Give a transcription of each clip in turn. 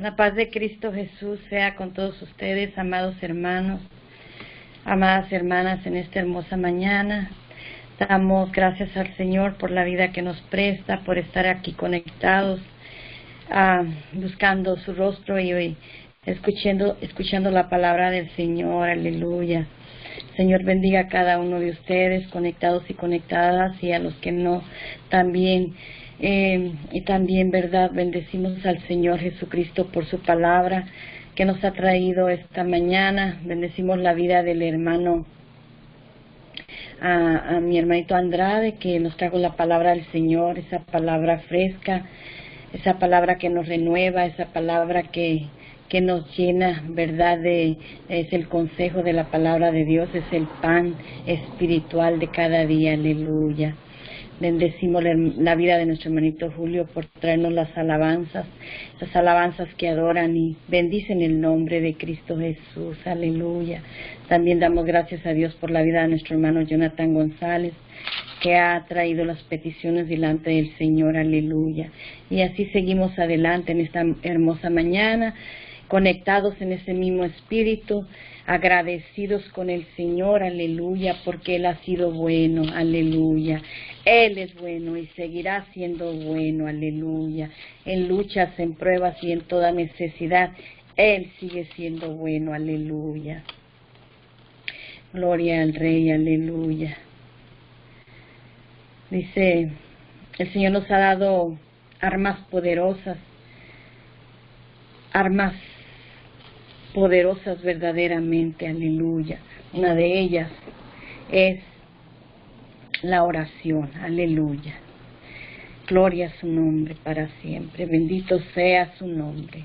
La paz de Cristo Jesús sea con todos ustedes, amados hermanos, amadas hermanas, en esta hermosa mañana. Damos gracias al Señor por la vida que nos presta, por estar aquí conectados, ah, buscando su rostro y hoy escuchando, escuchando la palabra del Señor. Aleluya. Señor bendiga a cada uno de ustedes, conectados y conectadas, y a los que no también. Eh, y también, ¿verdad? Bendecimos al Señor Jesucristo por su palabra que nos ha traído esta mañana. Bendecimos la vida del hermano, a, mi hermanito Andrade, que nos trajo la palabra del Señor, esa palabra fresca, esa palabra que nos renueva, esa palabra que, que nos llena, ¿verdad? De, es el consejo de la palabra de Dios, es el pan espiritual de cada día, aleluya. Bendecimos la vida de nuestro hermanito Julio por traernos las alabanzas, las alabanzas que adoran y bendicen el nombre de Cristo Jesús. Aleluya. También damos gracias a Dios por la vida de nuestro hermano Jonathan González, que ha traído las peticiones delante del Señor. Aleluya. Y así seguimos adelante en esta hermosa mañana, conectados en ese mismo espíritu agradecidos con el Señor, aleluya, porque Él ha sido bueno, aleluya. Él es bueno y seguirá siendo bueno, aleluya. En luchas, en pruebas y en toda necesidad, Él sigue siendo bueno, aleluya. Gloria al Rey, aleluya. Dice, el Señor nos ha dado armas poderosas, armas poderosas verdaderamente, aleluya. Una de ellas es la oración, aleluya. Gloria a su nombre para siempre, bendito sea su nombre.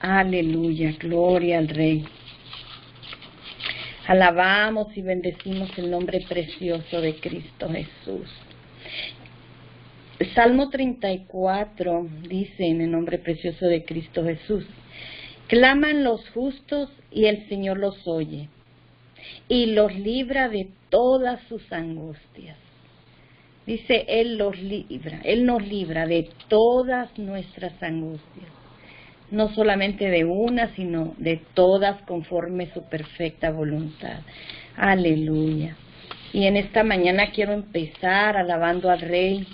Aleluya, gloria al Rey. Alabamos y bendecimos el nombre precioso de Cristo Jesús. Salmo 34 dice en el nombre precioso de Cristo Jesús. Claman los justos y el Señor los oye y los libra de todas sus angustias. Dice, Él los libra, Él nos libra de todas nuestras angustias, no solamente de una, sino de todas conforme su perfecta voluntad. Aleluya. Y en esta mañana quiero empezar alabando al Rey,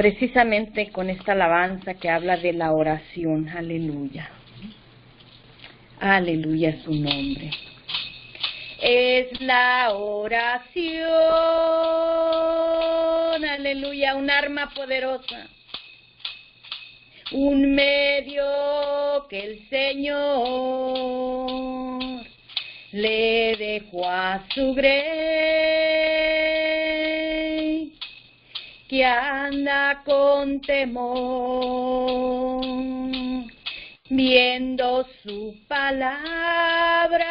precisamente con esta alabanza que habla de la oración. Aleluya. Aleluya su nombre. Es la oración. Aleluya, un arma poderosa. Un medio que el Señor le dejó a su grey que anda con temor, viendo su palabra,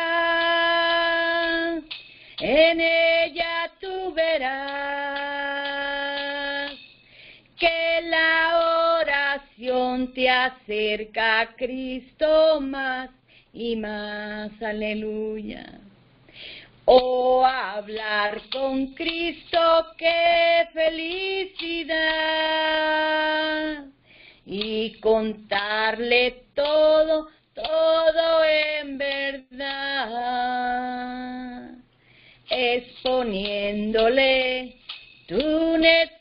en ella tú verás que la oración te acerca a Cristo más y más, aleluya. Oh, hablar con Cristo, qué felicidad. Y contarle todo, todo en verdad. Exponiéndole tu necesidad.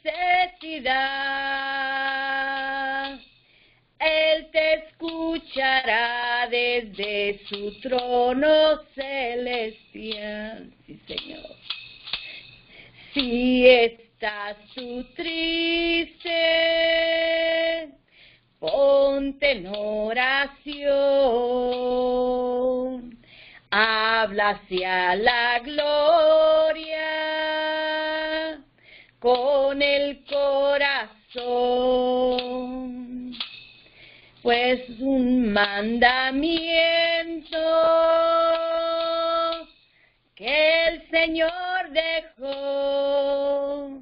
Él te escuchará desde su trono celestial. Señor. Si estás tú triste, ponte en oración. Habla hacia la gloria con el corazón pues un mandamiento que el Señor dejó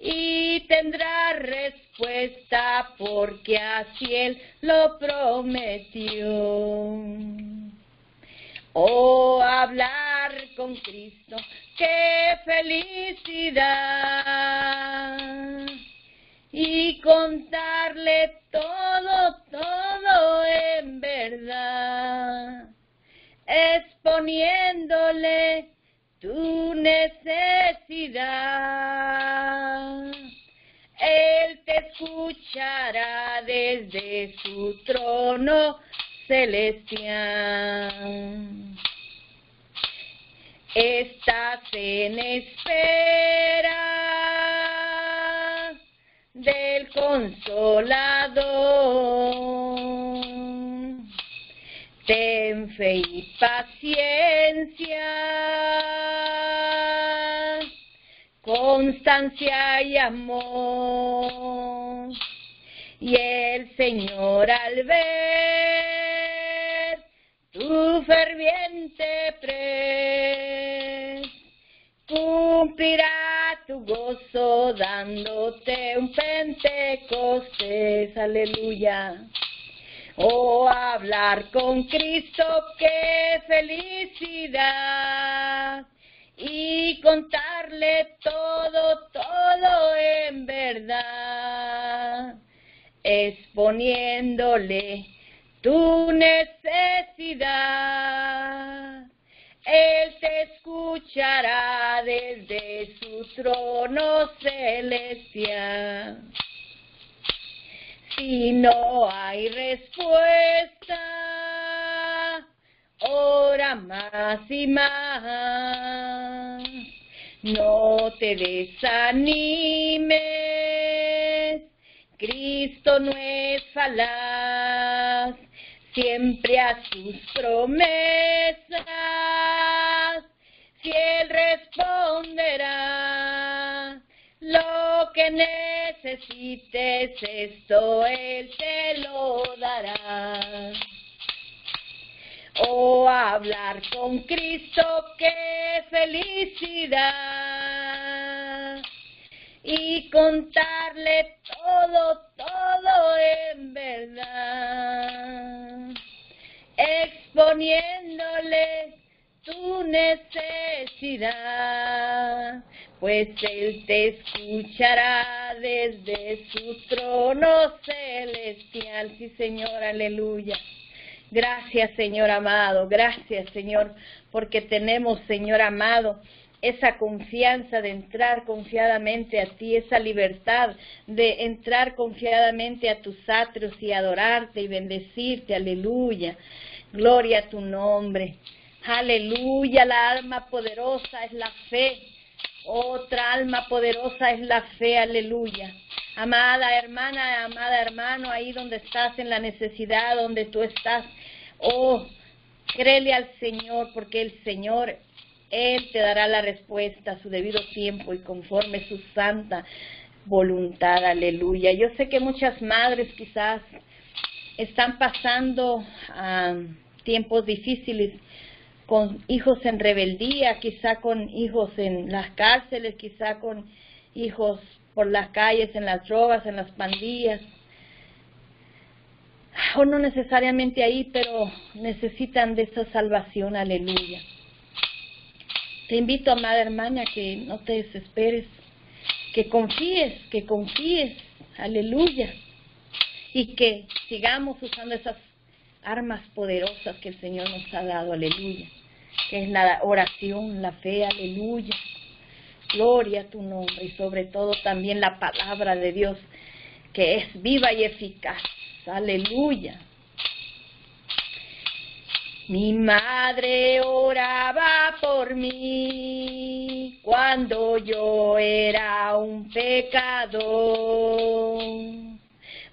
y tendrá respuesta porque así Él lo prometió. Oh, hablar con Cristo, qué felicidad y contarle todo, todo en verdad, exponiéndole tu necesidad. Él te escuchará desde su trono celestial. Estás en espera del consolador. Ten fe y paciencia, constancia y amor. Y el Señor al ver tu ferviente pre, tu gozo dándote un Pentecostés, aleluya. Oh, hablar con Cristo, qué felicidad. Y contarle todo, todo en verdad. Exponiéndole tu necesidad. Escuchará desde su trono celestial. Si no hay respuesta, ora más y más. No te desanimes, Cristo no es falaz, siempre a sus promesas, Él responderá lo que necesites, esto Él te lo dará. O hablar con Cristo, qué felicidad. Y contarle todo, todo en verdad. Exponiéndole tu necesidad pues Él te escuchará desde su trono celestial. Sí, Señor, aleluya. Gracias, Señor amado. Gracias, Señor, porque tenemos, Señor amado, esa confianza de entrar confiadamente a ti, esa libertad de entrar confiadamente a tus atrios y adorarte y bendecirte. Aleluya. Gloria a tu nombre. Aleluya. La alma poderosa es la fe otra alma poderosa es la fe, aleluya. Amada hermana, amada hermano, ahí donde estás en la necesidad, donde tú estás, oh, créele al Señor, porque el Señor, Él te dará la respuesta a su debido tiempo y conforme su santa voluntad, aleluya. Yo sé que muchas madres quizás están pasando ah, tiempos difíciles con hijos en rebeldía, quizá con hijos en las cárceles, quizá con hijos por las calles, en las drogas, en las pandillas, o no necesariamente ahí, pero necesitan de esa salvación, aleluya. Te invito, amada hermana, que no te desesperes, que confíes, que confíes, aleluya, y que sigamos usando esas armas poderosas que el Señor nos ha dado, aleluya, que es la oración, la fe, aleluya. Gloria a tu nombre y sobre todo también la palabra de Dios que es viva y eficaz, aleluya. Mi madre oraba por mí cuando yo era un pecador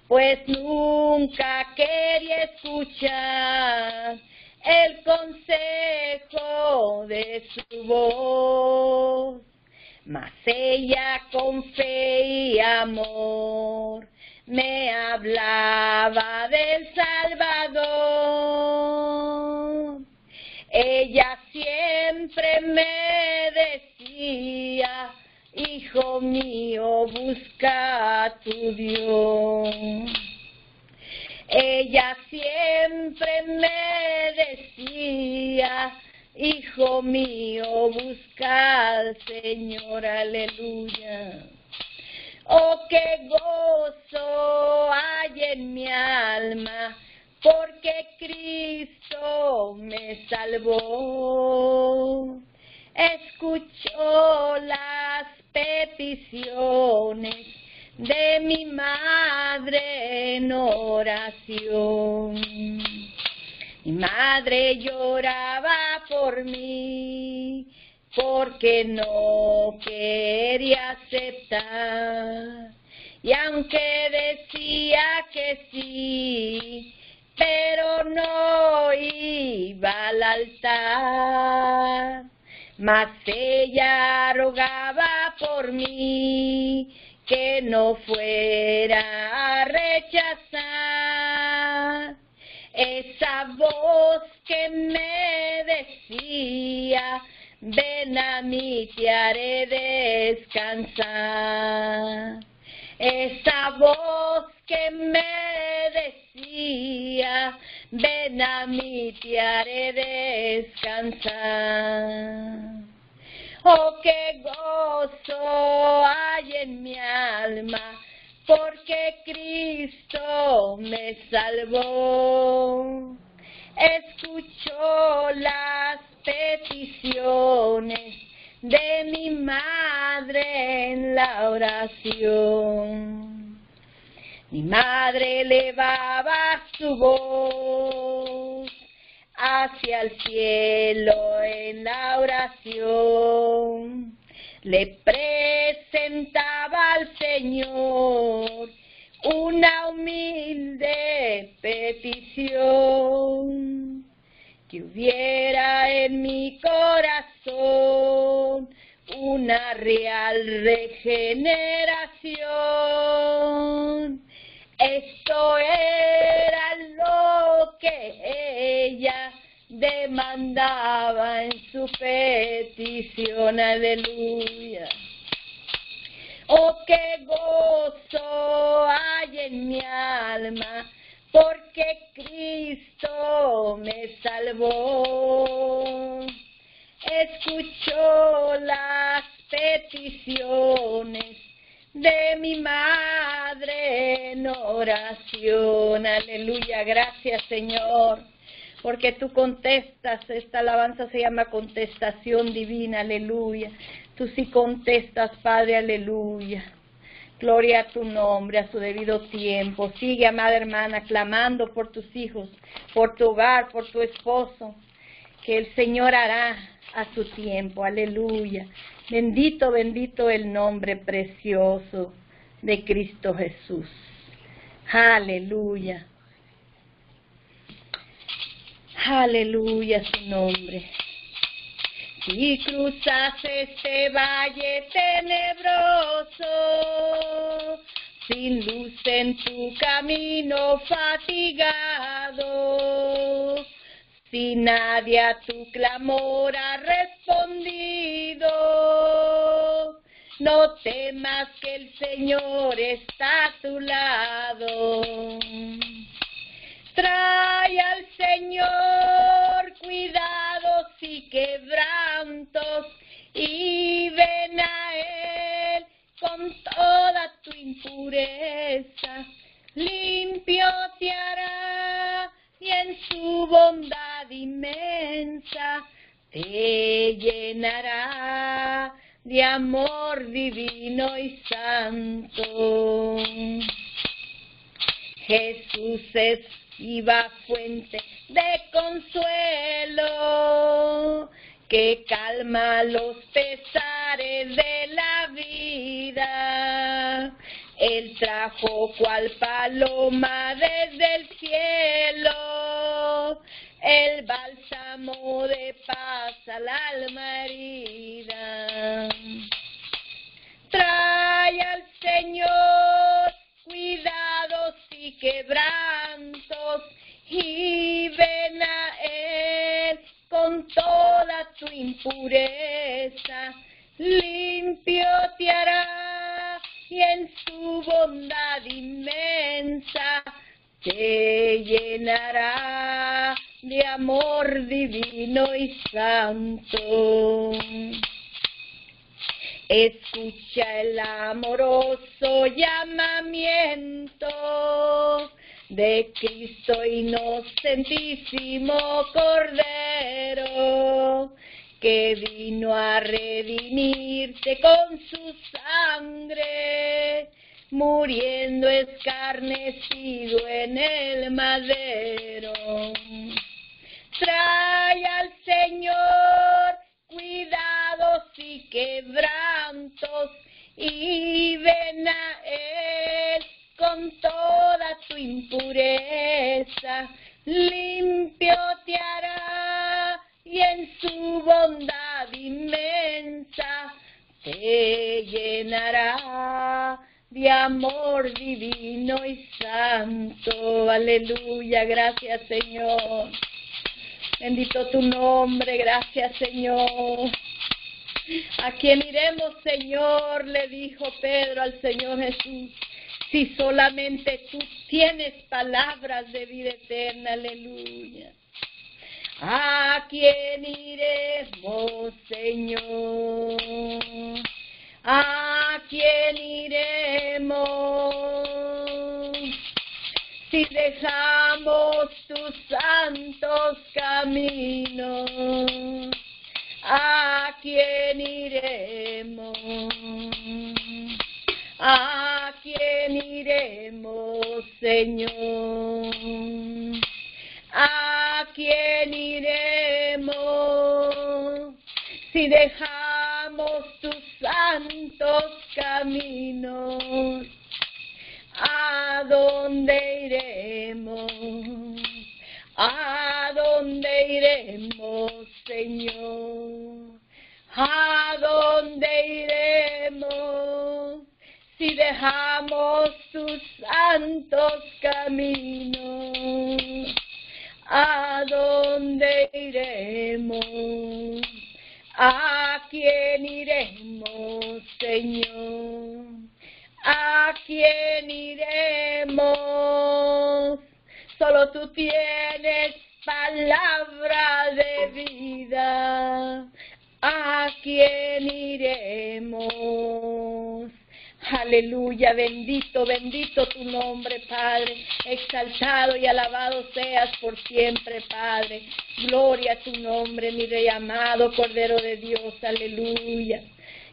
pues nunca quería escuchar el consejo de su voz. Mas ella con fe y amor me hablaba del Salvador. Ella siempre me decía, Hijo mío, busca a tu Dios. Ella siempre me decía, Hijo mío, busca al Señor, aleluya. Oh, qué gozo hay en mi alma porque Cristo me salvó. Escuchó las peticiones de mi madre en oración. Mi madre lloraba por mí porque no quería aceptar. Y aunque decía que sí, pero no iba al altar. Mas ella rogaba por mí que no fuera a rechazar esa voz que me decía, ven a mí te haré descansar. Esa voz que me decía, ven a mí te haré descansar. Oh, qué gozo hay en mi alma, porque Cristo me salvó. Escuchó las peticiones de mi madre en la oración. Mi madre elevaba su voz hacia el cielo en la oración. Le presentaba al Señor una humilde petición que hubiera en mi corazón una real regeneración. Esto era lo que ella demandaba en su petición, aleluya. Oh, qué gozo hay en mi alma, porque Cristo me salvó. Escuchó las peticiones de mi madre en oración. Aleluya, gracias Señor, porque tú contestas, esta alabanza se llama contestación divina, aleluya. Tú sí contestas, Padre, aleluya. Gloria a tu nombre, a su debido tiempo. Sigue, amada hermana, clamando por tus hijos, por tu hogar, por tu esposo, que el Señor hará a su tiempo. Aleluya. Bendito, bendito el nombre precioso de Cristo Jesús. Aleluya. Aleluya su nombre. Si cruzas este valle tenebroso, sin luz en tu camino fatigado, si nadie a tu clamor ha respondido, no temas que el Señor está a tu lado. Trae al Señor cuidados y quebrantos con toda tu impureza. Limpio te hará y en su bondad inmensa te llenará de amor divino y santo. Jesús es viva fuente de consuelo que calma los pesares de la vida. Él trajo cual paloma desde el cielo el bálsamo de paz al alma herida. Trae al Señor cuidados y quebrantos y ven a Él con toda tu impureza. Limpio te hará y en su bondad inmensa te llenará de amor divino y santo. Escucha el amoroso llamamiento de Cristo inocentísimo Cordero, que vino a redimirte con su sangre, muriendo escarnecido en el madero. Trae al Señor cuidados y quebrantos y ven a Él con toda tu impureza, limpio te hará y en su bondad inmensa te llenará de amor divino y santo. Aleluya, gracias Señor. Bendito tu nombre, gracias Señor. ¿A quién iremos, Señor? Le dijo Pedro al Señor Jesús. Si solamente tú tienes palabras de vida eterna, aleluya. ¿A quién iremos, Señor? ¿A quién iremos? Si dejamos tus santos caminos, ¿a quién iremos? ¿A quién iremos, Señor? ¿A quién iremos si dejamos tus santos caminos? ¿A dónde iremos? ¿A dónde iremos, Señor? ¿A dónde iremos si dejamos tus santos caminos? ¿A dónde iremos? ¿A quién iremos, Señor? ¿A quién iremos? Solo tú tienes palabra de vida. Aleluya, bendito, bendito tu nombre, Padre. Exaltado y alabado seas por siempre, Padre. Gloria a tu nombre, mi rey amado, Cordero de Dios. Aleluya.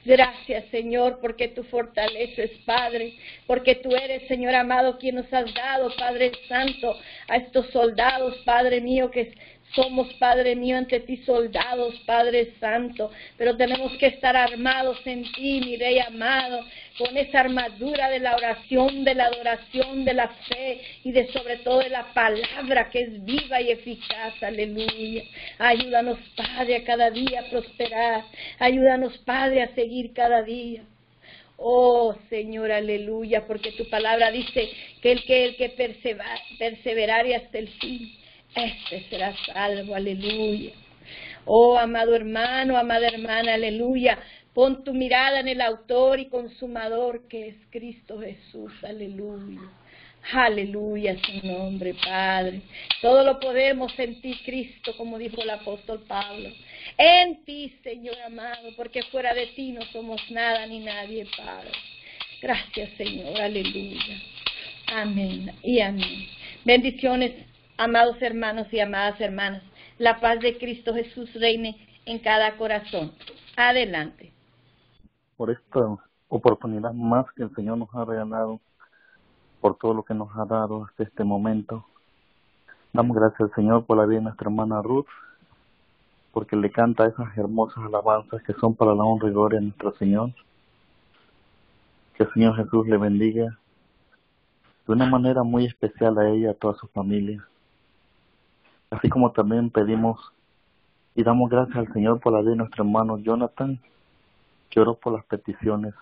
Gracias, Señor, porque tú fortaleces, Padre, porque tú eres, Señor amado, quien nos has dado, Padre Santo, a estos soldados, Padre mío, que somos, Padre mío, ante ti soldados, Padre Santo, pero tenemos que estar armados en ti, mi Rey amado, con esa armadura de la oración, de la adoración, de la fe y de sobre todo de la palabra que es viva y eficaz. Aleluya. Ayúdanos, Padre, a cada día a prosperar. Ayúdanos, Padre, a seguir cada día. Oh Señor, aleluya, porque tu palabra dice que el que, el que perseverare hasta el fin este será salvo, aleluya. Oh, amado hermano, amada hermana, aleluya. Pon tu mirada en el autor y consumador que es Cristo Jesús, aleluya. Aleluya, su nombre, Padre. Todo lo podemos en ti, Cristo, como dijo el apóstol Pablo. En ti, Señor amado, porque fuera de ti no somos nada ni nadie, Padre. Gracias, Señor, aleluya. Amén y amén. Bendiciones Amados hermanos y amadas hermanas, la paz de Cristo Jesús reine en cada corazón. Adelante. Por esta oportunidad más que el Señor nos ha regalado, por todo lo que nos ha dado hasta este momento, damos gracias al Señor por la vida de nuestra hermana Ruth, porque le canta esas hermosas alabanzas que son para la honra y gloria de nuestro Señor. Que el Señor Jesús le bendiga de una manera muy especial a ella y a toda su familia así como también pedimos y damos gracias al Señor por la vida de nuestro hermano Jonathan, que oró por las peticiones,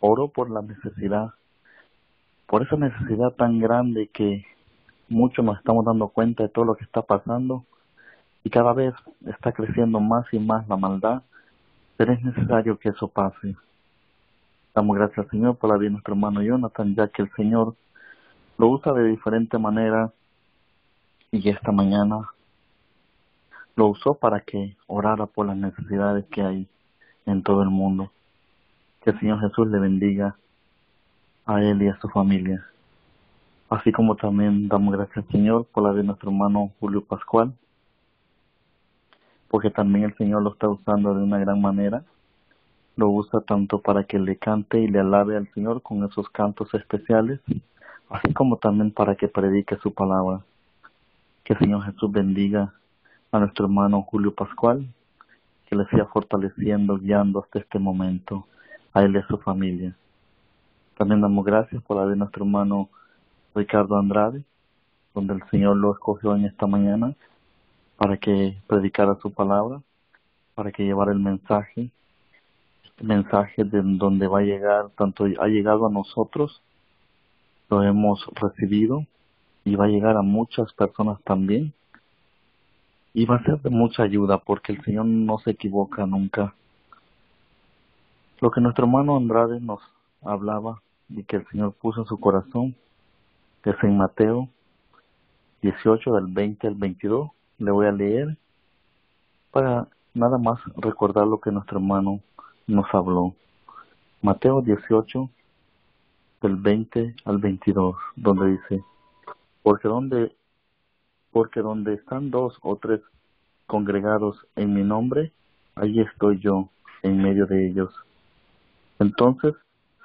oró por la necesidad, por esa necesidad tan grande que muchos nos estamos dando cuenta de todo lo que está pasando y cada vez está creciendo más y más la maldad, pero es necesario que eso pase. Damos gracias al Señor por la vida de nuestro hermano Jonathan, ya que el Señor lo usa de diferente manera y esta mañana lo usó para que orara por las necesidades que hay en todo el mundo. Que el Señor Jesús le bendiga a él y a su familia. Así como también damos gracias al Señor por la de nuestro hermano Julio Pascual, porque también el Señor lo está usando de una gran manera. Lo usa tanto para que le cante y le alabe al Señor con esos cantos especiales, así como también para que predique su palabra. Que el Señor Jesús bendiga a nuestro hermano Julio Pascual, que le siga fortaleciendo, guiando hasta este momento, a él y a su familia. También damos gracias por la de nuestro hermano Ricardo Andrade, donde el Señor lo escogió en esta mañana para que predicara su palabra, para que llevara el mensaje, este mensaje de donde va a llegar, tanto ha llegado a nosotros, lo hemos recibido y va a llegar a muchas personas también. Y va a ser de mucha ayuda porque el Señor no se equivoca nunca. Lo que nuestro hermano Andrade nos hablaba y que el Señor puso en su corazón es en Mateo 18 del 20 al 22. Le voy a leer para nada más recordar lo que nuestro hermano nos habló. Mateo 18 del 20 al 22, donde dice, porque donde, porque donde están dos o tres congregados en mi nombre, allí estoy yo en medio de ellos. Entonces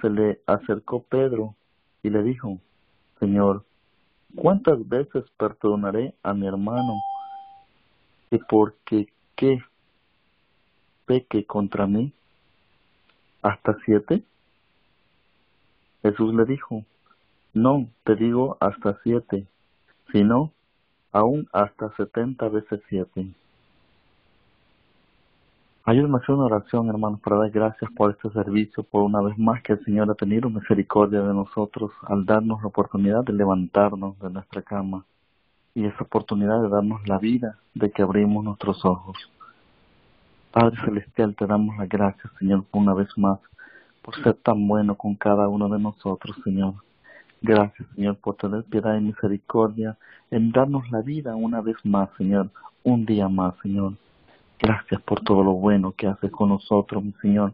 se le acercó Pedro y le dijo, Señor, ¿cuántas veces perdonaré a mi hermano que porque qué peque contra mí? ¿Hasta siete? Jesús le dijo, no te digo hasta siete, sino aún hasta setenta veces siete. Ayúdame a hacer una oración, hermanos, para dar gracias por este servicio, por una vez más que el Señor ha tenido misericordia de nosotros al darnos la oportunidad de levantarnos de nuestra cama y esa oportunidad de darnos la vida, de que abrimos nuestros ojos. Padre Celestial, te damos las gracias, Señor, una vez más, por ser tan bueno con cada uno de nosotros, Señor. Gracias, Señor, por tener piedad y misericordia en darnos la vida una vez más, Señor, un día más, Señor. Gracias por todo lo bueno que haces con nosotros, mi Señor.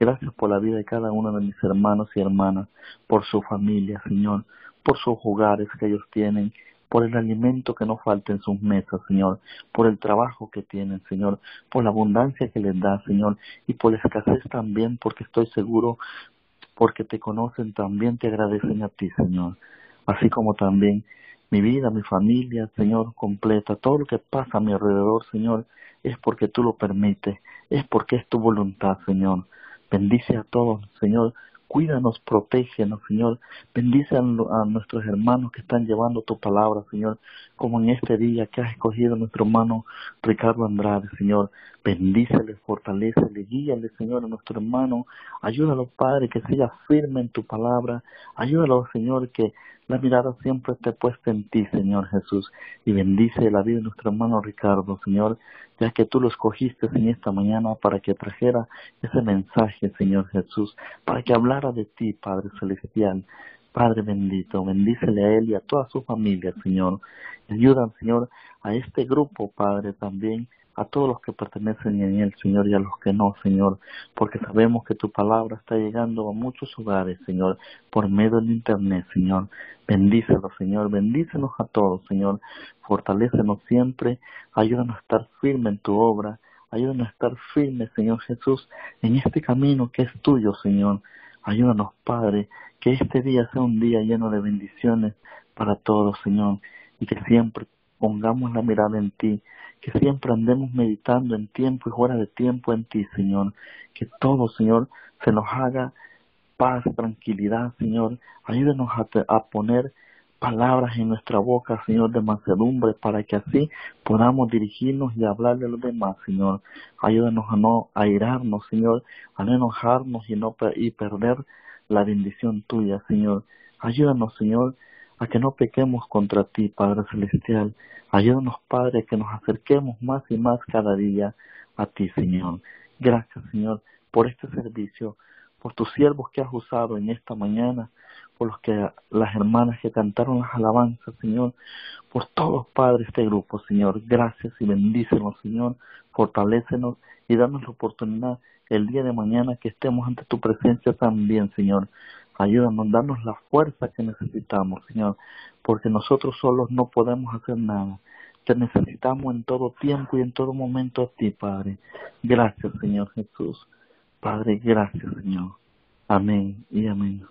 Gracias por la vida de cada uno de mis hermanos y hermanas, por su familia, Señor, por sus hogares que ellos tienen, por el alimento que no falta en sus mesas, Señor, por el trabajo que tienen, Señor, por la abundancia que les da, Señor, y por la escasez también, porque estoy seguro, porque te conocen, también te agradecen a ti, Señor. Así como también mi vida, mi familia, Señor, completa, todo lo que pasa a mi alrededor, Señor, es porque tú lo permites, es porque es tu voluntad, Señor. Bendice a todos, Señor. Cuídanos, protégenos, Señor. Bendice a, nuestros hermanos que están llevando tu palabra, Señor, como en este día que has escogido a nuestro hermano Ricardo Andrade, Señor. Bendícele, fortalecele, guíale, Señor, a nuestro hermano. Ayúdalo, Padre, que siga firme en tu palabra. Ayúdalo, Señor, que la mirada siempre esté puesta en ti, Señor Jesús, y bendice la vida de nuestro hermano Ricardo, Señor, ya que tú lo escogiste en esta mañana para que trajera ese mensaje, Señor Jesús, para que hablara de ti, Padre Celestial. Padre bendito, bendícele a él y a toda su familia, Señor. Ayuda, Señor, a este grupo, Padre, también a todos los que pertenecen en él, Señor, y a los que no, Señor, porque sabemos que tu palabra está llegando a muchos hogares, Señor, por medio del Internet, Señor. Bendícelos, Señor, bendícenos a todos, Señor. Fortalécenos siempre, ayúdanos a estar firmes en tu obra, ayúdanos a estar firmes, Señor Jesús, en este camino que es tuyo, Señor. Ayúdanos, Padre, que este día sea un día lleno de bendiciones para todos, Señor, y que siempre pongamos la mirada en ti, que siempre andemos meditando en tiempo y fuera de tiempo en ti, Señor. Que todo, Señor, se nos haga paz, tranquilidad, Señor. Ayúdenos a, poner palabras en nuestra boca, Señor, de mansedumbre, para que así podamos dirigirnos y hablarle a los demás, Señor. Ayúdanos a no airarnos, Señor, a no enojarnos y no y perder la bendición tuya, Señor. Ayúdanos, Señor, a que no pequemos contra ti, Padre Celestial. Ayúdanos, Padre, que nos acerquemos más y más cada día a ti, Señor. Gracias, Señor, por este servicio, por tus siervos que has usado en esta mañana, por los que las hermanas que cantaron las alabanzas, Señor, por todos, Padre, este grupo, Señor. Gracias y bendícenos, Señor. Fortalécenos y danos la oportunidad el día de mañana que estemos ante tu presencia también, Señor Ayúdanos, danos la fuerza que necesitamos, Señor, porque nosotros solos no podemos hacer nada. Te necesitamos en todo tiempo y en todo momento a ti, Padre. Gracias, Señor Jesús. Padre, gracias, Señor. Amén y amén.